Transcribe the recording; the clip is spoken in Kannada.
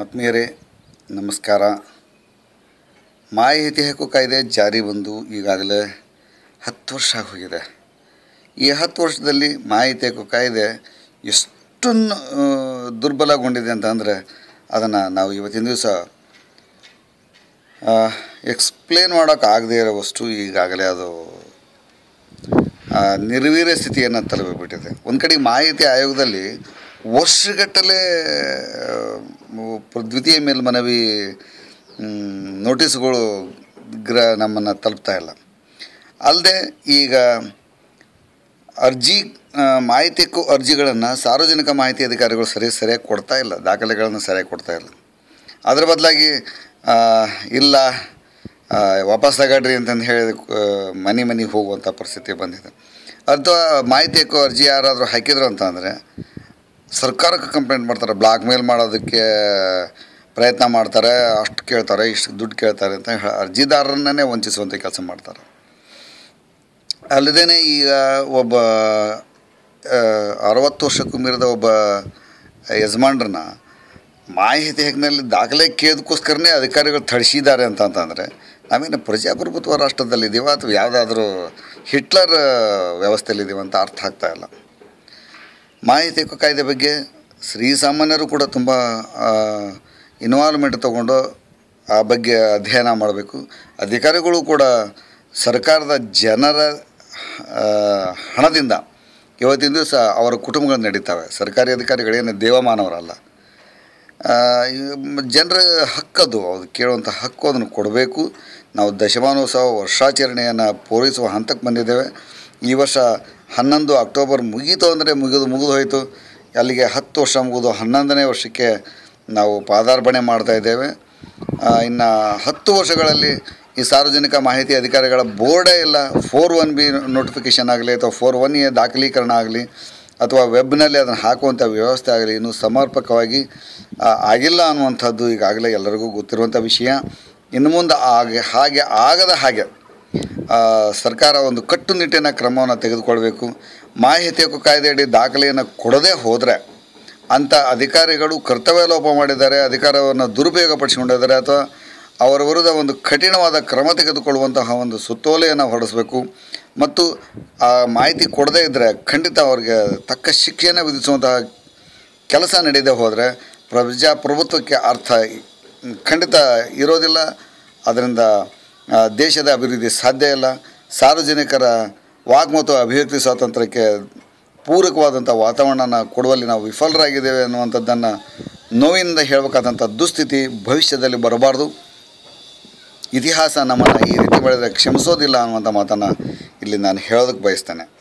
ಆತ್ಮೀಯರೇ, ನಮಸ್ಕಾರ. ಮಾಹಿತಿ ಹಕ್ಕು ಕಾಯ್ದೆ ಜಾರಿ ಬಂದು ಈಗಾಗಲೇ ಹತ್ತು ವರ್ಷ ಆಗೋಗಿದೆ. ಈ ಹತ್ತು ವರ್ಷದಲ್ಲಿ ಮಾಹಿತಿ ಹಕ್ಕು ಕಾಯ್ದೆ ಎಷ್ಟೊಂದು ದುರ್ಬಲಗೊಂಡಿದೆ ಅಂತಂದರೆ ಅದನ್ನು ನಾವು ಇವತ್ತಿನ ದಿವಸ ಎಕ್ಸ್ಪ್ಲೇನ್ ಮಾಡೋಕ್ಕಾಗದೇ ವಸ್ತು ಈಗಾಗಲೇ ಅದು ನಿರ್ವೀರ್ಯ ಸ್ಥಿತಿಯನ್ನು ತಲುಪಿಬಿಟ್ಟಿದೆ. ಒಂದು ಕಡೆ ಮಾಹಿತಿ ಆಯೋಗದಲ್ಲಿ ವರ್ಷಗಟ್ಟಲೆ ದ್ವಿತೀಯ ಮೇಲೆ ಮನವಿ ನೋಟಿಸ್ಗಳು ಗ್ರ ನಮ್ಮನ್ನು ತಲುಪ್ತಾ ಇಲ್ಲ. ಅಲ್ಲದೆ ಈಗ ಅರ್ಜಿ ಆ, ಮಾಹಿತಿ ಹಕ್ಕು ಅರ್ಜಿಗಳನ್ನು ಸಾರ್ವಜನಿಕ ಮಾಹಿತಿ ಅಧಿಕಾರಿಗಳು ಸರಿ ಸರಿಯಾಗಿ ಕೊಡ್ತಾ ಇಲ್ಲ ದಾಖಲೆಗಳನ್ನು ಸರಿಯಾಗಿ ಕೊಡ್ತಾ ಇಲ್ಲ. ಅದರ ಬದಲಾಗಿ ಇಲ್ಲ ವಾಪಸ್ ತಗಾಡ್ರಿ ಅಂತಂದು ಹೇಳಿ ಆ, ಮನೆ ಮನೆಗೆ ಹೋಗುವಂಥ ಪರಿಸ್ಥಿತಿ ಬಂದಿದೆ. ಅಥವಾ ಮಾಹಿತಿ ಹಕ್ಕು ಅರ್ಜಿ ಯಾರಾದರೂ ಹಾಕಿದ್ರು ಅಂತ ಅಂದರೆ ಸರ್ಕಾರಕ್ಕೆ ಕಂಪ್ಲೇಂಟ್ ಮಾಡ್ತಾರೆ ಬ್ಲಾಕ್ ಮೇಲ್ ಮಾಡೋದಕ್ಕೆ ಪ್ರಯತ್ನ ಮಾಡ್ತಾರೆ, ಅಷ್ಟು ಕೇಳ್ತಾರೆ, ಇಷ್ಟು ದುಡ್ಡು ಕೇಳ್ತಾರೆ ಅಂತ ಅರ್ಜಿದಾರರನ್ನೇ ವಂಚಿಸುವಂಥ ಕೆಲಸ ಮಾಡ್ತಾರೆ. ಅಲ್ಲದೇ ಈಗ ಒಬ್ಬ ಅರವತ್ತು ವರ್ಷಕ್ಕೂ ಮೀರಿದ ಒಬ್ಬ ಯಜಮಾನ್ರನ್ನ ಮಾಹಿತಿ ಹೆಗ್ನಲ್ಲಿ ದಾಖಲೆ ಕೇದಕ್ಕೋಸ್ಕರನೇ ಅಧಿಕಾರಿಗಳು ಥಳಿಸಿದ್ದಾರೆ ಅಂತ ಅಂತಂದರೆ, ನಾವೇನು ಪ್ರಜಾಪ್ರಭುತ್ವ ರಾಷ್ಟ್ರದಲ್ಲಿದ್ದೀವ ಅಥವಾ ಯಾವುದಾದ್ರೂ ಹಿಟ್ಲರ್ ವ್ಯವಸ್ಥೆಯಲ್ಲಿದ್ದೀವ ಅಂತ ಅರ್ಥ ಆಗ್ತಾ ಮಾಹಿತಿ ಹಕ್ಕು ಕಾಯ್ದೆ ಬಗ್ಗೆ ಶ್ರೀಸಾಮಾನ್ಯರು ಕೂಡ ತುಂಬ ಇನ್ವಾಲ್ವ್ಮೆಂಟ್ ತಗೊಂಡು ಆ ಬಗ್ಗೆ ಅಧ್ಯಯನ ಮಾಡಬೇಕು. ಅಧಿಕಾರಿಗಳು ಕೂಡ ಸರ್ಕಾರದ ಜನರ ಹಣದಿಂದ ಇವತ್ತಿನ ದಿವಸ ಅವರ ಕುಟುಂಬಗಳು ನಡೀತವೆ. ಸರ್ಕಾರಿ ಅಧಿಕಾರಿಗಳೇನು ದೇವಮಾನವರಲ್ಲ. ಜನರ ಹಕ್ಕದು ಅದು. ಕೇಳುವಂಥ ಹಕ್ಕು ಅದನ್ನು ಕೊಡಬೇಕು. ನಾವು ದಶಮಾನೋತ್ಸವ ವರ್ಷಾಚರಣೆಯನ್ನು ಪೂರೈಸುವ ಹಂತಕ್ಕೆ ಬಂದಿದ್ದೇವೆ. ಈ ವರ್ಷ ಹನ್ನೊಂದು ಅಕ್ಟೋಬರ್ ಮುಗೀತು ಅಂದರೆ ಮುಗಿದು ಮುಗಿದು ಹೋಯಿತು. ಅಲ್ಲಿಗೆ ಹತ್ತು ವರ್ಷ ಮುಗಿದು ಹನ್ನೊಂದನೇ ವರ್ಷಕ್ಕೆ ನಾವು ಪಾದಾರ್ಪಣೆ ಮಾಡ್ತಾ ಇದ್ದೇವೆ. ಇನ್ನು ಹತ್ತು ವರ್ಷಗಳಲ್ಲಿ ಈ ಸಾರ್ವಜನಿಕ ಮಾಹಿತಿ ಅಧಿಕಾರಿಗಳ ಬೋರ್ಡೇ ಇಲ್ಲ. ಫೋರ್ ಒನ್ ಬಿ ನೋಟಿಫಿಕೇಷನ್ ಆಗಲಿ ಅಥವಾ ಫೋರ್ ಒನ್ ಎ ದಾಖಲೀಕರಣ ಆಗಲಿ ಅಥವಾ ವೆಬ್ನಲ್ಲಿ ಅದನ್ನು ಹಾಕುವಂಥ ವ್ಯವಸ್ಥೆ ಆಗಲಿ ಇನ್ನೂ ಸಮರ್ಪಕವಾಗಿ ಆಗಿಲ್ಲ ಅನ್ನುವಂಥದ್ದು ಈಗಾಗಲೇ ಎಲ್ಲರಿಗೂ ಗೊತ್ತಿರುವಂಥ ವಿಷಯ. ಇನ್ನು ಮುಂದೆ ಹಾಗೆ ಹಾಗೆ ಆಗದ ಹಾಗೆ ಸರ್ಕಾರ ಒಂದು ಕಟ್ಟುನಿಟ್ಟಿನ ಕ್ರಮವನ್ನು ತೆಗೆದುಕೊಳ್ಬೇಕು. ಮಾಹಿತಿ ಹಕ್ಕು ಕಾಯ್ದೆಯಡಿ ದಾಖಲೆಯನ್ನು ಕೊಡದೇ ಹೋದರೆ ಅಂಥ ಅಧಿಕಾರಿಗಳು ಕರ್ತವ್ಯ ಲೋಪ ಮಾಡಿದ್ದಾರೆ, ಅಧಿಕಾರವನ್ನು ದುರುಪಯೋಗಪಡಿಸಿಕೊಂಡಿದ್ದಾರೆ ಅಥವಾ ಅವರ ವಿರುದ್ಧ ಒಂದು ಕಠಿಣವಾದ ಕ್ರಮ ತೆಗೆದುಕೊಳ್ಳುವಂತಹ ಒಂದು ಸುತ್ತೋಲೆಯನ್ನು ಹೊರಡಿಸಬೇಕು. ಮತ್ತು ಆ ಮಾಹಿತಿ ಕೊಡದೇ ಇದ್ದರೆ ಖಂಡಿತ ಅವರಿಗೆ ತಕ್ಕ ಶಿಕ್ಷೆಯನ್ನು ವಿಧಿಸುವಂತಹ ಕೆಲಸ ನಡೆಯದೆ ಹೋದರೆ ಪ್ರಜಾಪ್ರಭುತ್ವಕ್ಕೆ ಅರ್ಥ ಖಂಡಿತ ಇರೋದಿಲ್ಲ. ಅದರಿಂದ ದೇಶದ ಅಭಿವೃದ್ಧಿ ಸಾಧ್ಯ ಇಲ್ಲ. ಸಾರ್ವಜನಿಕರ ವಾಗ್ಮತ ಅಭಿವ್ಯಕ್ತಿ ಸ್ವಾತಂತ್ರ್ಯಕ್ಕೆ ಪೂರಕವಾದಂಥ ವಾತಾವರಣನ ಕೊಡುವಲ್ಲಿ ನಾವು ವಿಫಲರಾಗಿದ್ದೇವೆ ಅನ್ನುವಂಥದ್ದನ್ನು ನೋವಿನಿಂದ ಹೇಳಬೇಕಾದಂಥ ದುಸ್ಥಿತಿ ಭವಿಷ್ಯದಲ್ಲಿ ಬರಬಾರ್ದು. ಇತಿಹಾಸ ನಮ್ಮನ್ನು ಈ ರೀತಿ ಮಾಡಿದರೆ ಕ್ಷಮಿಸೋದಿಲ್ಲ ಅನ್ನುವಂಥ ಮಾತನ್ನು ಇಲ್ಲಿ ನಾನು ಹೇಳೋದಕ್ಕೆ ಬಯಸ್ತೇನೆ.